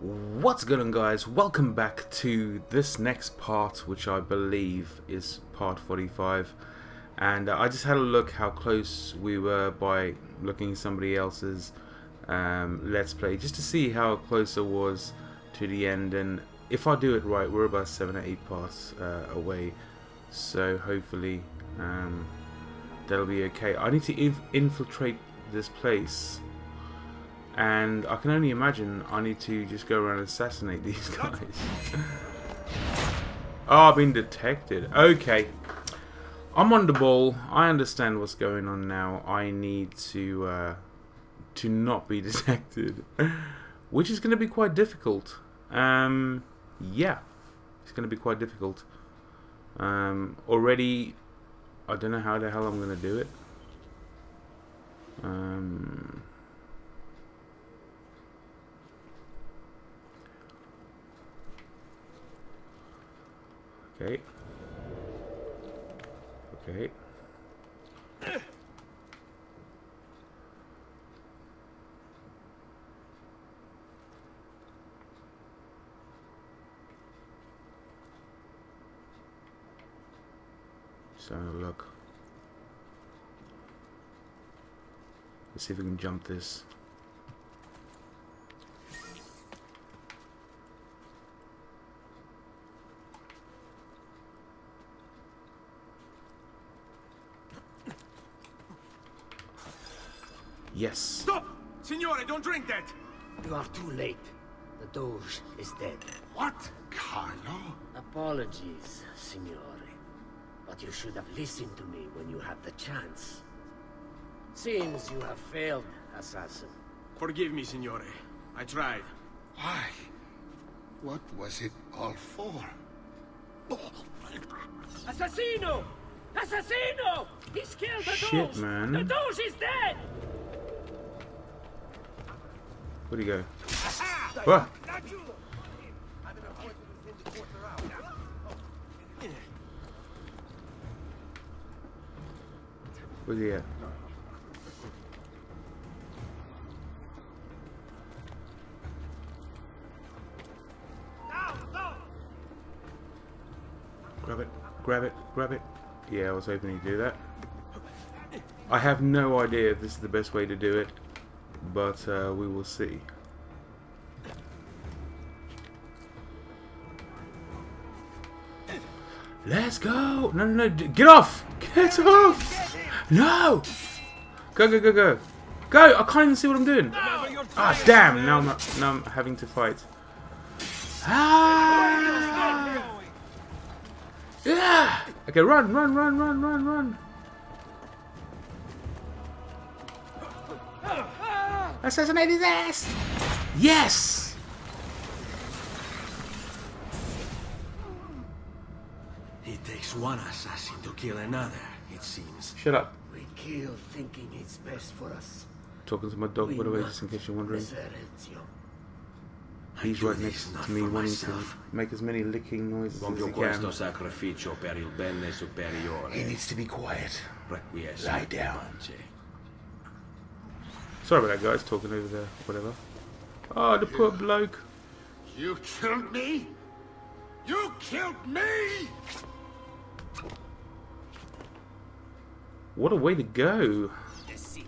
What's going on guys? Welcome back to this next part which I believe is part 45 and uh, I just had a look how close we were by looking somebody else's um, let's play just to see how close I was to the end and if I do it right we're about 7 or 8 parts uh, away so hopefully um, that'll be okay. I need to inf infiltrate this place and I can only imagine I need to just go around and assassinate these guys. oh, I've been detected. Okay. I'm on the ball. I understand what's going on now. I need to uh, to not be detected, which is going to be quite difficult. Um, yeah, it's going to be quite difficult. Um, already, I don't know how the hell I'm going to do it. Um, Okay. Okay. So look. Let's see if we can jump this. Yes. Stop! Signore, don't drink that! You are too late. The Doge is dead. What? Carlo? Apologies, Signore. But you should have listened to me when you had the chance. Seems you have failed, assassin. Forgive me, Signore. I tried. Why? What was it all for? Oh. Assassino! Assassino! He's killed the Shit, Doge! man. The Doge is dead! Where'd he go? What? Where's he at? Grab it, grab it, grab it. Yeah, I was hoping he'd do that. I have no idea if this is the best way to do it, but uh, we will see. Let's go! No, no, no, get off! Get off! No! Go, go, go, go! Go! I can't even see what I'm doing. Ah, damn! Now I'm now I'm having to fight. Ah! Yeah! Okay, run, run, run, run, run, run. Assassinate his ass! Yes! It takes one assassin to kill another, it seems. Shut up. We kill thinking it's best for us. Talking to my dog, by the way, just in case you're wondering. He's right next to me, for wanting myself. to make as many licking noises as Compio he questo can. sacrificio per il bene superiore. He needs to be quiet. Requiescat Lie down. Sorry about that, guys, talking over there, whatever. Oh, the poor bloke. You killed me? You killed me? What a way to go. The city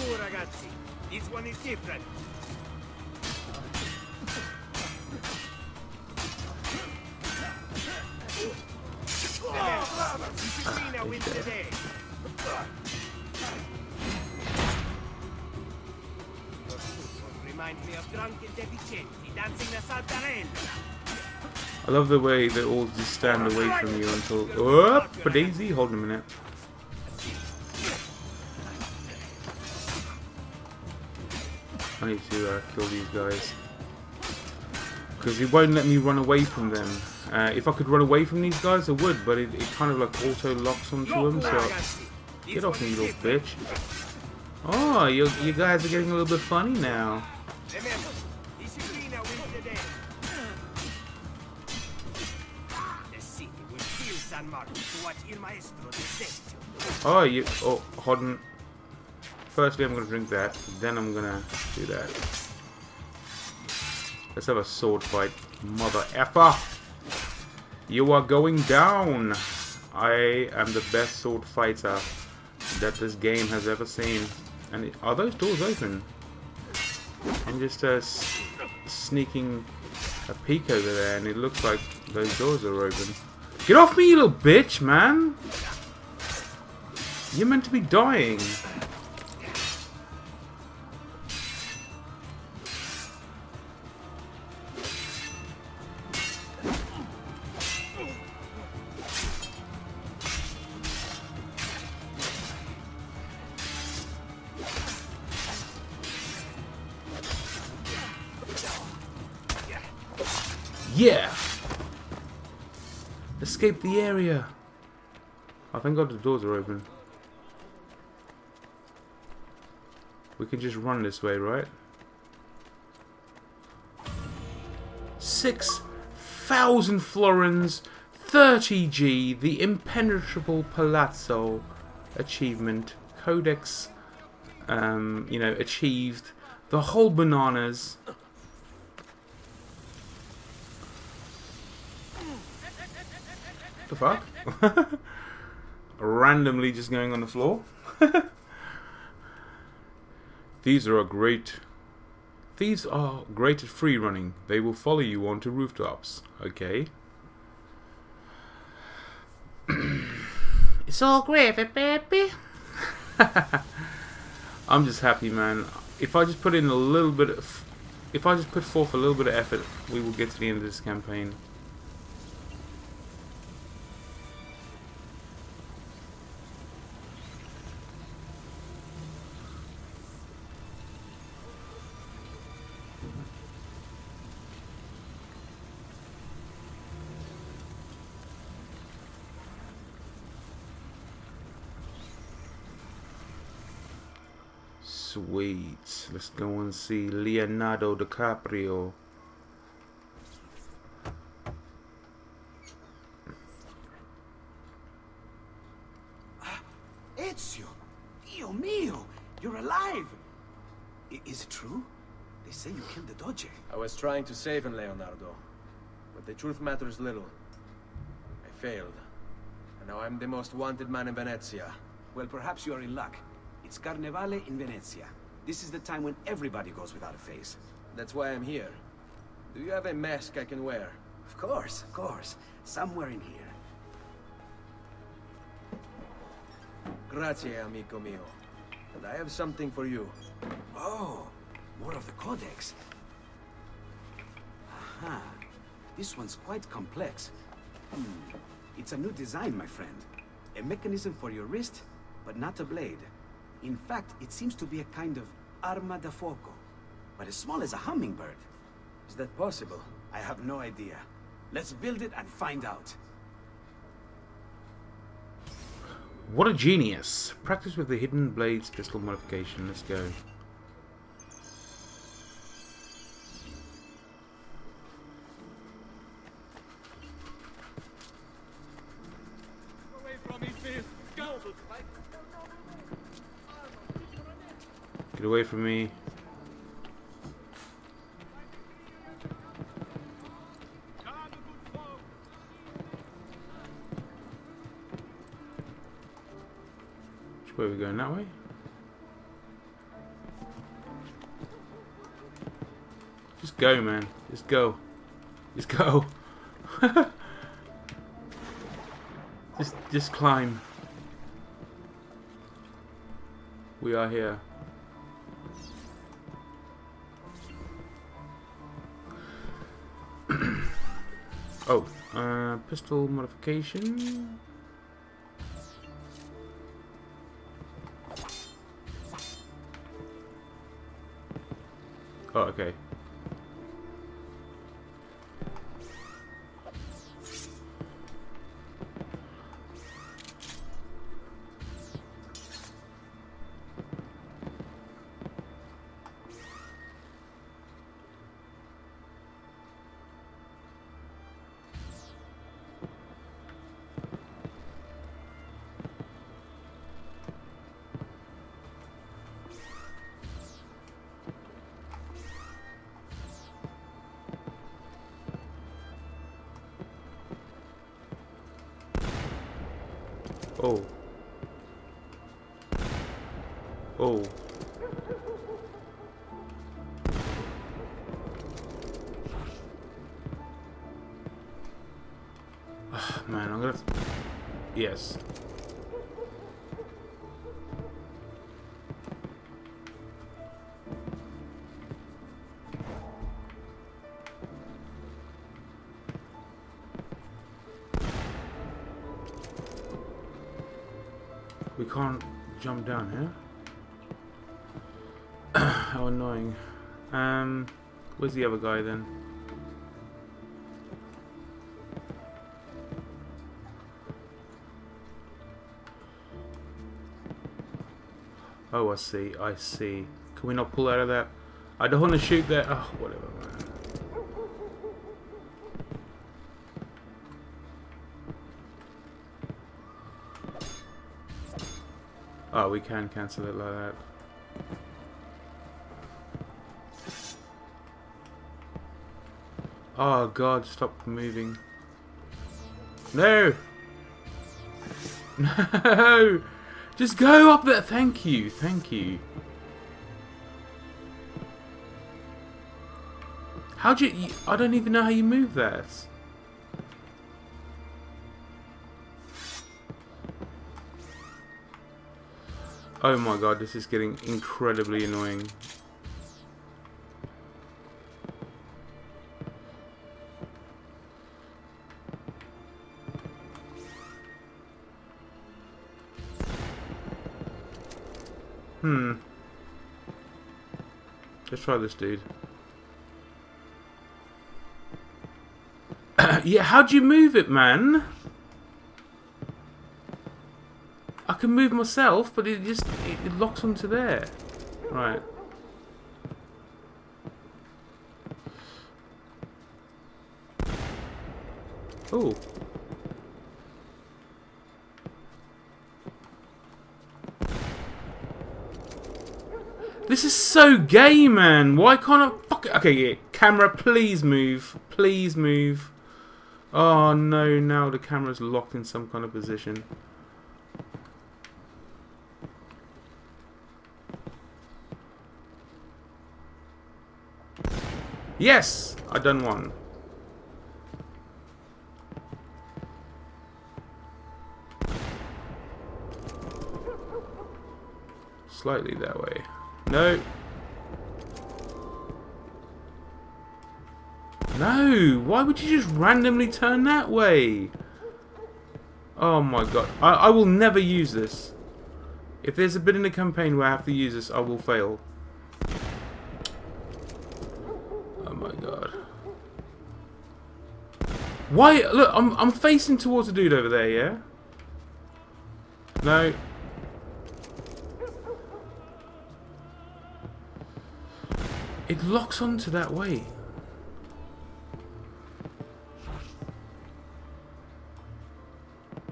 Ragazzi! This one is different. Wins the. I love the way they all just stand away from you until. Oh, daisy. Hold on a minute. I need to uh, kill these guys. Because he won't let me run away from them. Uh, if I could run away from these guys, I would, but it, it kind of like auto locks onto them. So get off me, you little bitch. Oh, you, you guys are getting a little bit funny now. Oh, you. Oh, hold on. Firstly, I'm gonna drink that. Then I'm gonna do that. Let's have a sword fight, mother effer. You are going down. I am the best sword fighter that this game has ever seen. And are those doors open? I'm just uh, sneaking a peek over there, and it looks like those doors are open. Get off me, you little bitch, man! You're meant to be dying. Yeah! Escape the area! I thank God the doors are open. We can just run this way, right? Six thousand florins, 30 G, the impenetrable palazzo achievement, codex, um, you know, achieved, the whole bananas. The fuck? Randomly just going on the floor. These are a great. These are great at free running. They will follow you onto rooftops. Okay. it's all gravy, eh, baby. I'm just happy, man. If I just put in a little bit of. If I just put forth a little bit of effort, we will get to the end of this campaign. Sweet. Let's go and see Leonardo DiCaprio. Ah, Ezio! Dio mio! You're alive! I- is it true? They say you killed the Doge. I was trying to save him, Leonardo. But the truth matters little. I failed. And now I'm the most wanted man in Venezia. Well, perhaps you are in luck. It's Carnevale in Venezia. This is the time when everybody goes without a face. That's why I'm here. Do you have a mask I can wear? Of course, of course. Somewhere in here. Grazie, amico mio. And I have something for you. Oh, more of the Codex. Aha. This one's quite complex. Hmm. It's a new design, my friend. A mechanism for your wrist, but not a blade. In fact, it seems to be a kind of arma da fuoco, but as small as a hummingbird. Is that possible? I have no idea. Let's build it and find out. What a genius! Practice with the Hidden Blades pistol modification. Let's go. Get away from me. Which way are we going? That way? Just go, man. Just go. Just go. just, just climb. We are here. Oh, uh, pistol modification. Oh, okay. Oh. Oh. Ah, Man, I'm gonna. Yes. Can't jump down here. How annoying. Um, where's the other guy then? Oh, I see. I see. Can we not pull out of that? I don't want to shoot that. Oh, whatever. Oh, we can cancel it like that. Oh god, stop moving. No! No! Just go up there! Thank you, thank you. How'd you... you- I don't even know how you move that. Oh my god, this is getting incredibly annoying. Hmm. Let's try this dude. yeah, how'd you move it, man? Can move myself, but it just it, it locks onto there. Right. Oh. This is so gay, man. Why can't I fuck it? Okay, yeah. Camera, please move. Please move. Oh no, now the camera's locked in some kind of position. Yes! I done one. Slightly that way. No. No! Why would you just randomly turn that way? Oh my god. I, I will never use this. If there's a bit in the campaign where I have to use this, I will fail. Oh my god. Why? Look, I'm, I'm facing towards a dude over there, yeah? No. It locks onto that way.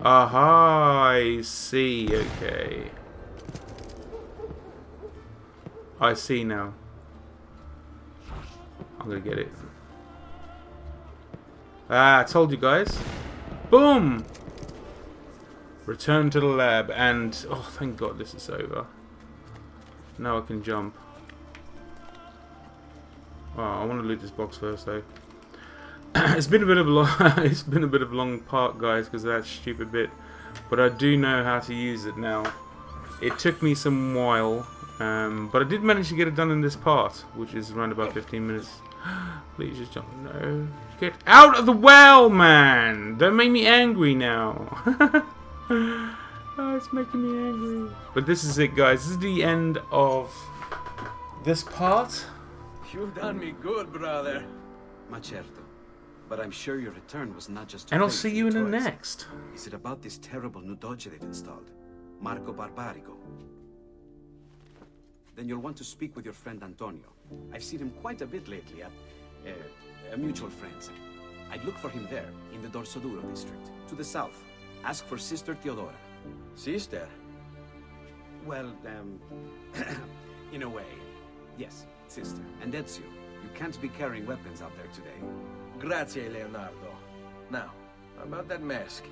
Aha, I see, okay. I see now. I'm gonna get it. Ah, I told you guys. Boom! Return to the lab and... Oh, thank God this is over. Now I can jump. Oh, I want to loot this box first though. it's been a bit of a long, it's been a bit of a long part, guys, because of that stupid bit. But I do know how to use it now. It took me some while, um, but I did manage to get it done in this part, which is around about 15 minutes. Please just jump. No, get out of the well, man! Don't make me angry now. oh, it's making me angry. But this is it, guys. This is the end of this part. You've done me good, brother. Ma certo. But I'm sure your return was not just And I'll see you in the next. Is it about this terrible new Doge they've installed? Marco Barbarigo. Then you'll want to speak with your friend Antonio. I've seen him quite a bit lately at uh, a mutual friends. I'd look for him there, in the Dorsoduro district, to the south. Ask for Sister Theodora. Sister. Well, um, in a way. Yes, sister. And Ezio, you can't be carrying weapons out there today. Grazie, Leonardo. Now, about that mask.